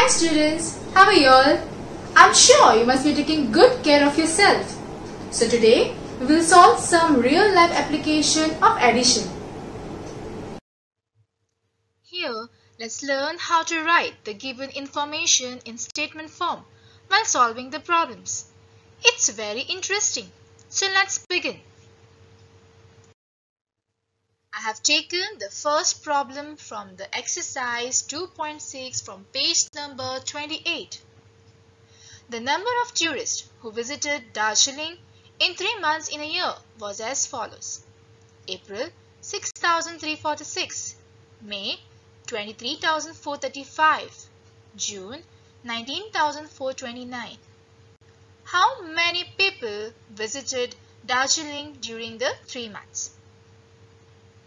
Hi students, how are you all? I'm sure you must be taking good care of yourself. So today we will solve some real life application of addition. Here let's learn how to write the given information in statement form while solving the problems. It's very interesting. So let's begin. I have taken the first problem from the exercise 2.6 from page number 28. The number of tourists who visited Darjeeling in three months in a year was as follows. April 6,346, May 23,435, June 19,429. How many people visited Darjeeling during the three months?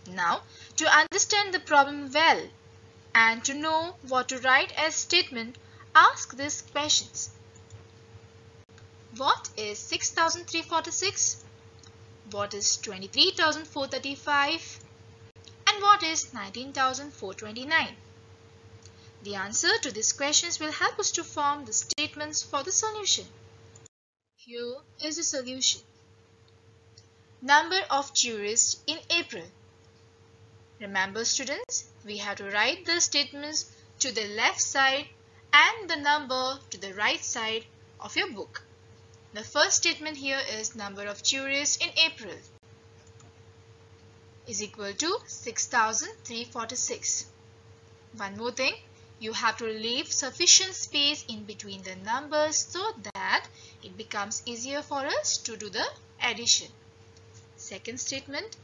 Now, to understand the problem well and to know what to write as statement, ask these questions. What is 6346? What is 23435? And what is 19429? The answer to these questions will help us to form the statements for the solution. Here is the solution. Number of tourists in April Remember students, we have to write the statements to the left side and the number to the right side of your book. The first statement here is number of tourists in April is equal to 6346. One more thing, you have to leave sufficient space in between the numbers so that it becomes easier for us to do the addition. Second statement,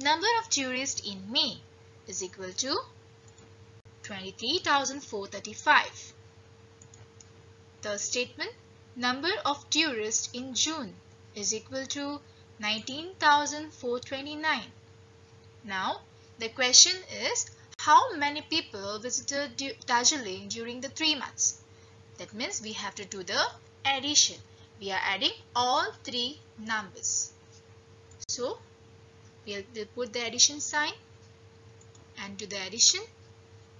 Number of tourists in May is equal to 23,435. Third statement, number of tourists in June is equal to 19,429. Now, the question is how many people visited Darjeeling during the three months? That means we have to do the addition. We are adding all three numbers. So, we'll, put the addition sign and do the addition.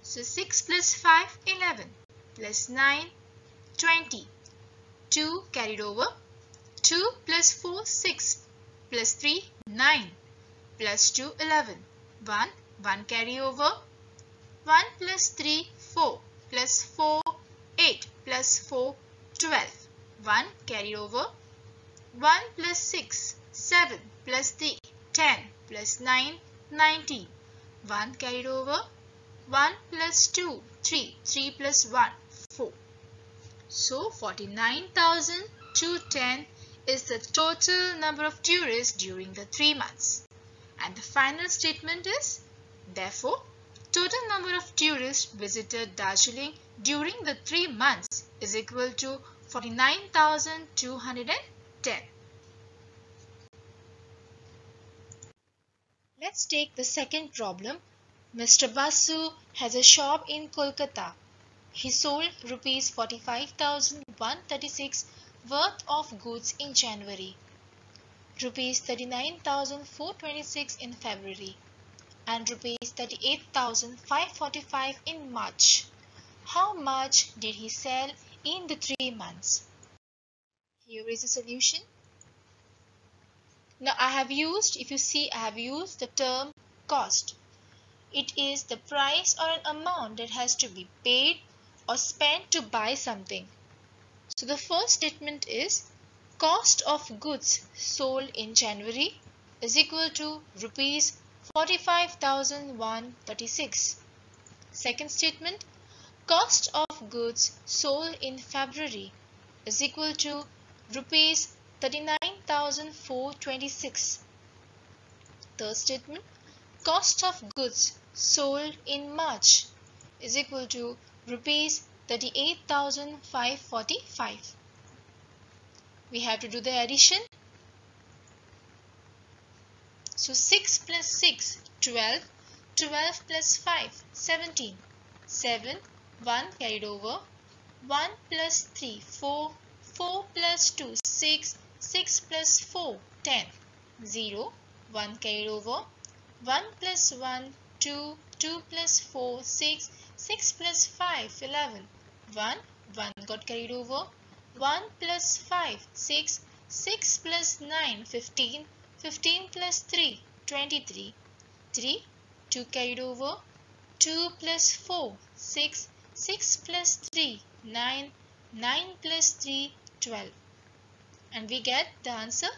So 6 plus 5, 11 plus 9, 20. 2 carried over. 2 plus 4, 6 plus 3, 9 plus 2, 11. 1, 1 carry over. 1 plus 3, 4 plus 4, 8 plus 4, 12. 1 carry over. 1 plus 6, 7 plus 3, 10 plus 9, 19. 1 carried over. 1 plus 2, 3. 3 plus 1, 4. So 49,210 is the total number of tourists during the 3 months. And the final statement is, therefore, total number of tourists visited Darjeeling during the 3 months is equal to 49,210. Let's take the second problem. Mr. Basu has a shop in Kolkata. He sold rupees 45,136 worth of goods in January, rupees 39,426 in February, and rupees 38,545 in March. How much did he sell in the three months? Here is the solution. Now I have used, if you see, I have used the term cost. It is the price or an amount that has to be paid or spent to buy something. So the first statement is cost of goods sold in January is equal to rupees 45,136. Second statement cost of goods sold in February is equal to rupees 39,426. Third statement, cost of goods sold in March is equal to rupees 38,545. We have to do the addition. So 6 plus 6, 12. 12 plus 5, 17. 7, 1 carried over. 1 plus 3, 4. 4 plus 2, 6. 6 plus 4, 10. 0, 1 carried over. 1 plus 1, 2, 2 plus 4, 6, 6 plus 5, 11. 1, 1 got carried over. 1 plus 5, 6, 6 plus 9, 15, 15 plus 3, 23. 3, 2 carried over. 2 plus 4, 6, 6 plus 3, 9, 9 plus 3, 12. And we get the answer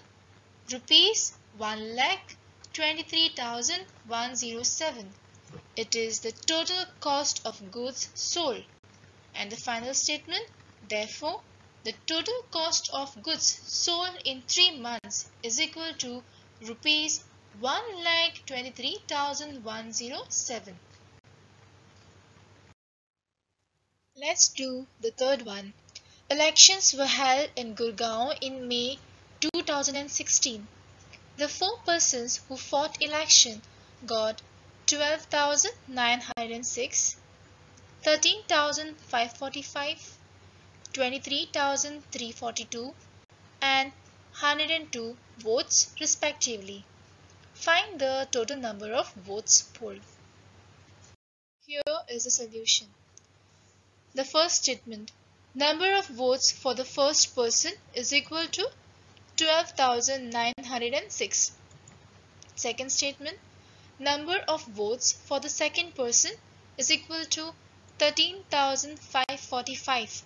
rupees 1 lakh 23,107. It is the total cost of goods sold. And the final statement, therefore, the total cost of goods sold in 3 months is equal to rupees 1,23,107. Let's do the third one. Elections were held in Gurgaon in May 2016. The four persons who fought election got 12,906, 13,545, 23,342 and 102 votes respectively. Find the total number of votes polled. Here is the solution. The first statement. Number of votes for the first person is equal to 12,906. Second statement. Number of votes for the second person is equal to 13,545.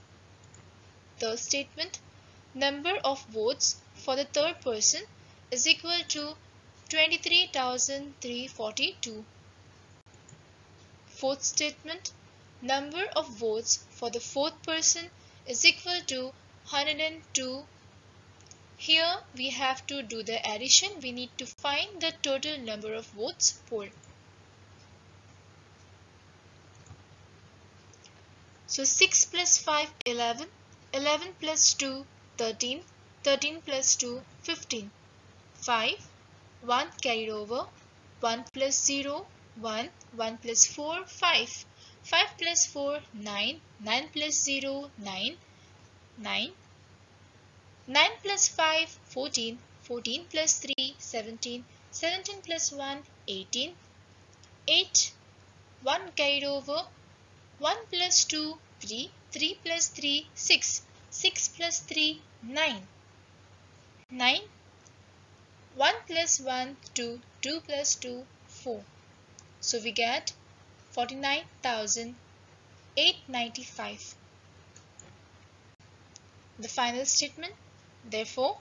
Third statement. Number of votes for the third person is equal to 23,342. Fourth statement. Number of votes for the fourth person is equal to 102 here we have to do the addition. We need to find the total number of votes polled. So 6 plus 5, 11. 11 plus 2, 13. 13 plus 2, 15. 5. 1 carried over. 1 plus 0, 1. 1 plus 4, 5. 5 plus 4, 9. 9 plus 0, 9. 9. 9 plus 5, 14. 14 plus 3, 17. 17 plus 1, 18. 8. 1 carried over. 1 plus 2, 3. 3 plus 3, 6. 6 plus 3, 9. 9. 1 plus 1, 2. 2 plus 2, 4. So we get 49,895. The final statement Therefore,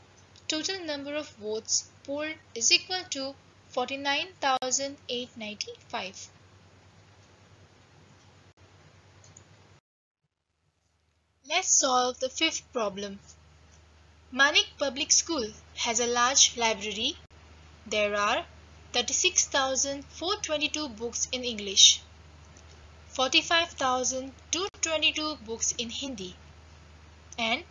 total number of votes polled is equal to 49,895. Let's solve the fifth problem. Manik Public School has a large library. There are 36,422 books in English, 45,222 books in Hindi, and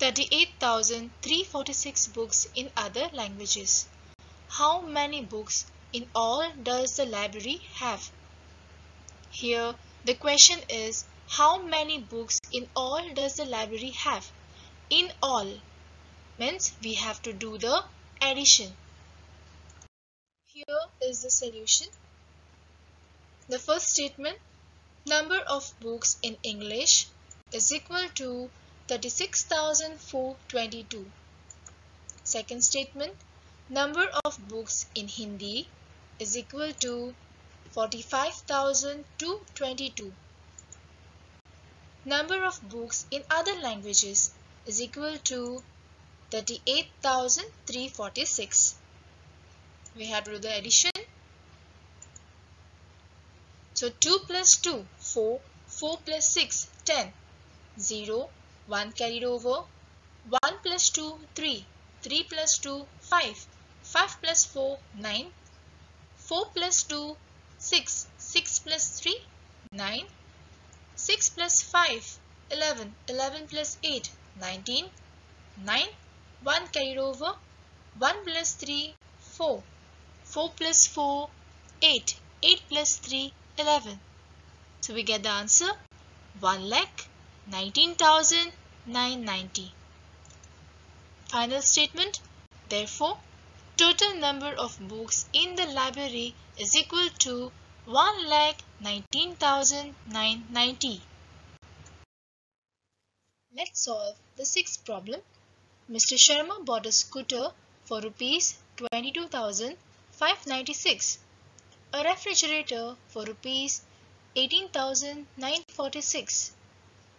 38,346 books in other languages. How many books in all does the library have? Here the question is how many books in all does the library have? In all means we have to do the addition. Here is the solution. The first statement number of books in English is equal to 36,422. Second statement, number of books in Hindi is equal to 45,222. Number of books in other languages is equal to 38,346. We have to do the addition. So 2 plus 2, 4, 4 plus 6, 10, 0, 1 carried over. 1 plus 2, 3. 3 plus 2, 5. 5 plus 4, 9. 4 plus 2, 6. 6 plus 3, 9. 6 plus 5, 11. 11 plus 8, 19. 9. 1 carried over. 1 plus 3, 4. 4 plus 4, 8. 8 plus 3, 11. So we get the answer 1 lakh 19,990. Final statement. Therefore, total number of books in the library is equal to one lakh nineteen thousand nine ninety. Let's solve the sixth problem. Mr. Sharma bought a scooter for rupees 22,596, a refrigerator for rupees 18,946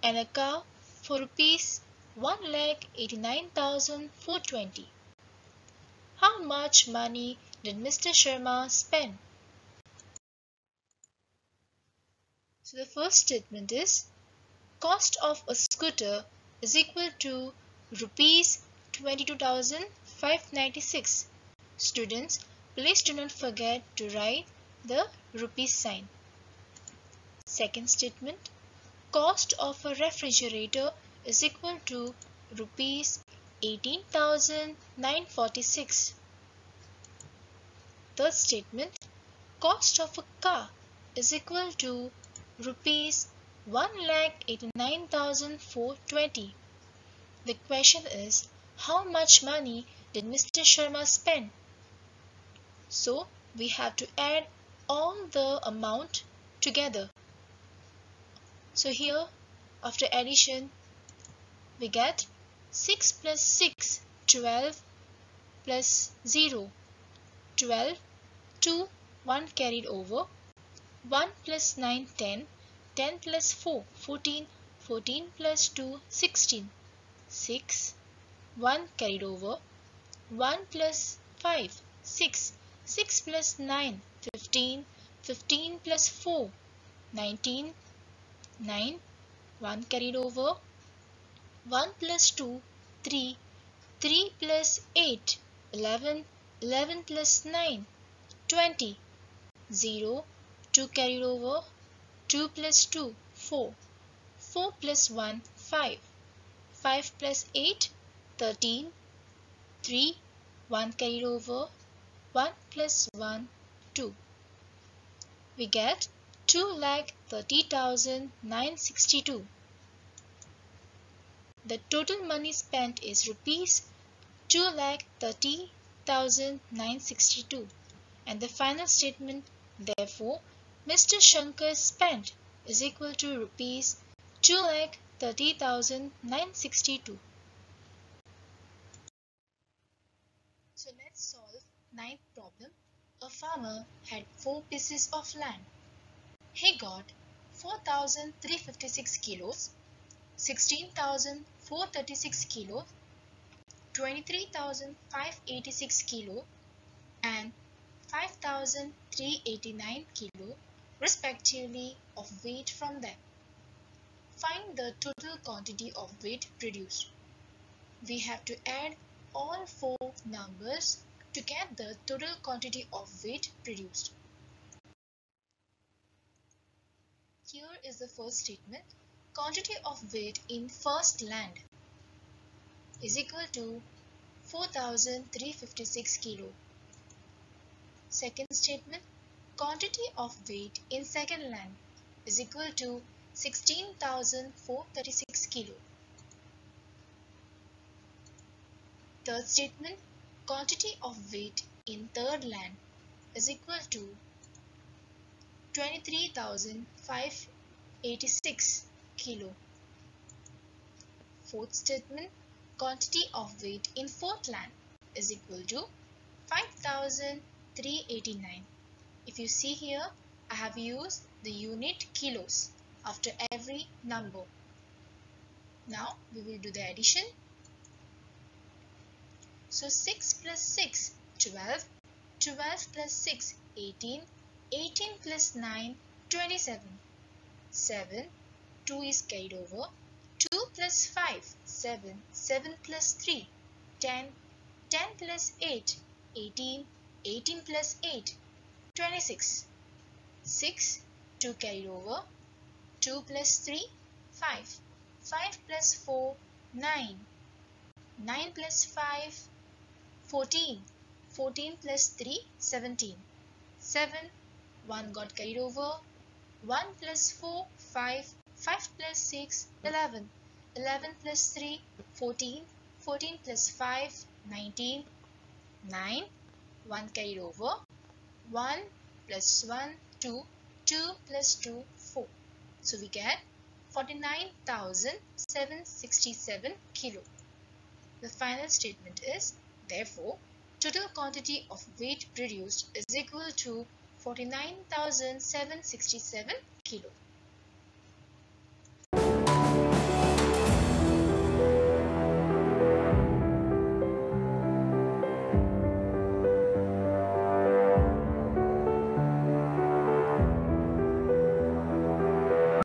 and a car for rupees 1,89,420. How much money did Mr. Sharma spend? So the first statement is cost of a scooter is equal to rupees 22,596. Students, please do not forget to write the rupees sign. Second statement, cost of a refrigerator is equal to rupees 18,946. Third statement, cost of a car is equal to rupees 1,89,420. The question is, how much money did Mr. Sharma spend? So, we have to add all the amount together. So here, after addition, we get 6 plus 6, 12 plus 0, 12, 2, 1 carried over, 1 plus 9, 10, 10 plus 4, 14, 14 plus 2, 16, 6, 1 carried over, 1 plus 5, 6, 6 plus 9, 15, 15 plus 4, 19, 9, 1 carried over, 1 plus 2, 3, 3 plus 8, 11, 11 plus 9, 20, 0, 2 carried over, 2 plus 2, 4, 4 plus 1, 5, 5 plus 8, 13, 3, 1 carried over, 1 plus 1, 2. We get 2,30,962. The total money spent is rupees 2,30,962 and the final statement therefore Mr. Shankar spent is equal to rupees 2,30,962. So let's solve ninth problem. A farmer had four pieces of land. He got 4,356 kilos, 16,436 kilos, 23,586 kilo and 5,389 kilo respectively of weight from them. Find the total quantity of weight produced. We have to add all four numbers to get the total quantity of weight produced. Here is the first statement. Quantity of weight in first land is equal to 4356 kilo. Second statement quantity of weight in second land is equal to 16,436 kilo. Third statement, quantity of weight in third land is equal to 23,586 kilo. Fourth statement, quantity of weight in fourth land is equal to 5,389 if you see here, I have used the unit kilos after every number. Now we will do the addition. So 6 plus 6, 12, 12 plus 6, 18, 18 plus 9, 27, 7, 2 is carried over, 2 plus 5, 7, 7 plus 3, 10, 10 plus 8, 18, 18 plus 8, 26. 6, 2 carried over. 2 plus 3, 5. 5 plus 4, 9. 9 plus 5, 14. 14 plus 3, 17. 7, 1 got carried over. 1 plus 4, 5. 5 plus 6, 11. 11 plus 3, 14. 14 plus 5, 19. 9, 1 carried over. 1 plus 1 2, 2 plus 2, 4. So we get 49,767 kilo. The final statement is, therefore, total quantity of wheat produced is equal to 49,767 kilo.